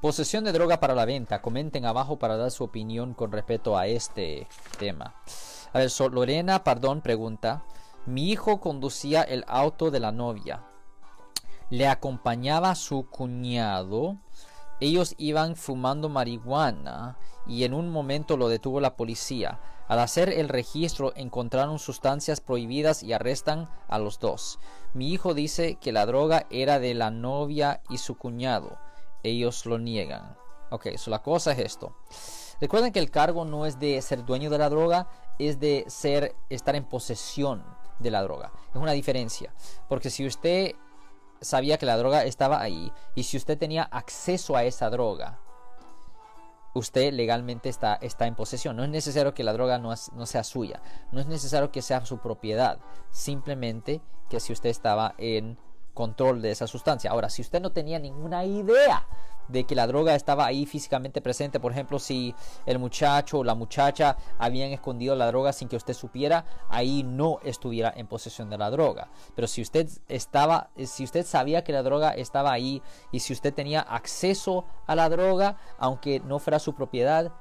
Posesión de droga para la venta. Comenten abajo para dar su opinión con respecto a este tema. A ver, Lorena, perdón, pregunta. Mi hijo conducía el auto de la novia. Le acompañaba su cuñado. Ellos iban fumando marihuana y en un momento lo detuvo la policía. Al hacer el registro encontraron sustancias prohibidas y arrestan a los dos. Mi hijo dice que la droga era de la novia y su cuñado. Ellos lo niegan. Ok, so la cosa es esto. Recuerden que el cargo no es de ser dueño de la droga, es de ser estar en posesión de la droga. Es una diferencia. Porque si usted sabía que la droga estaba ahí y si usted tenía acceso a esa droga, usted legalmente está, está en posesión. No es necesario que la droga no, no, sea suya, no es necesario que sea su propiedad, simplemente que si usted estaba en control de esa sustancia. Ahora, si usted no tenía ninguna idea de que la droga estaba ahí físicamente presente. Por ejemplo, si el muchacho o la muchacha habían escondido la droga sin que usted supiera, ahí no estuviera en posesión de la droga. Pero si usted estaba, si usted sabía que la droga estaba ahí y si usted tenía acceso a la droga, aunque no fuera su propiedad,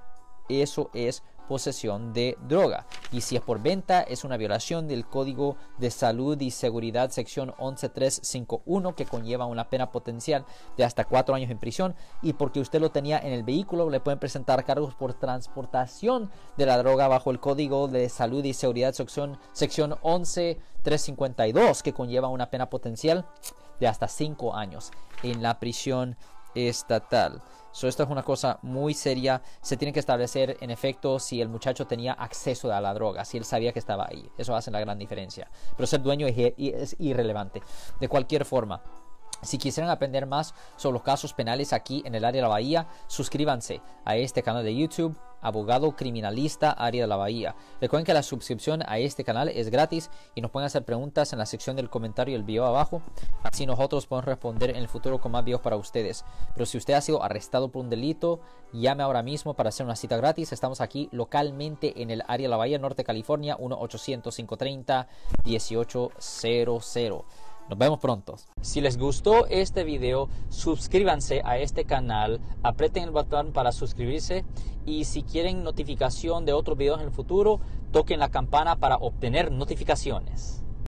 eso es posesión de droga. Y si es por venta, es una violación del Código de Salud y Seguridad sección 11351 que conlleva una pena potencial de hasta cuatro años en prisión. Y porque usted lo tenía en el vehículo, le pueden presentar cargos por transportación de la droga bajo el Código de Salud y Seguridad sección, sección 11352 que conlleva una pena potencial de hasta cinco años en la prisión estatal. So, esto es una cosa muy seria. Se tiene que establecer en efecto si el muchacho tenía acceso a la droga, si él sabía que estaba ahí. Eso hace la gran diferencia. Pero ser dueño es irrelevante. De cualquier forma. Si quisieran aprender más sobre los casos penales aquí en el área de la Bahía, suscríbanse a este canal de YouTube, Abogado Criminalista Área de la Bahía. Recuerden que la suscripción a este canal es gratis y nos pueden hacer preguntas en la sección del comentario del video abajo. Así nosotros podemos responder en el futuro con más videos para ustedes. Pero si usted ha sido arrestado por un delito, llame ahora mismo para hacer una cita gratis. Estamos aquí localmente en el área de la Bahía Norte, California, 1-800-530-1800. Nos vemos pronto. Si les gustó este video, suscríbanse a este canal, aprieten el botón para suscribirse y si quieren notificación de otros videos en el futuro, toquen la campana para obtener notificaciones.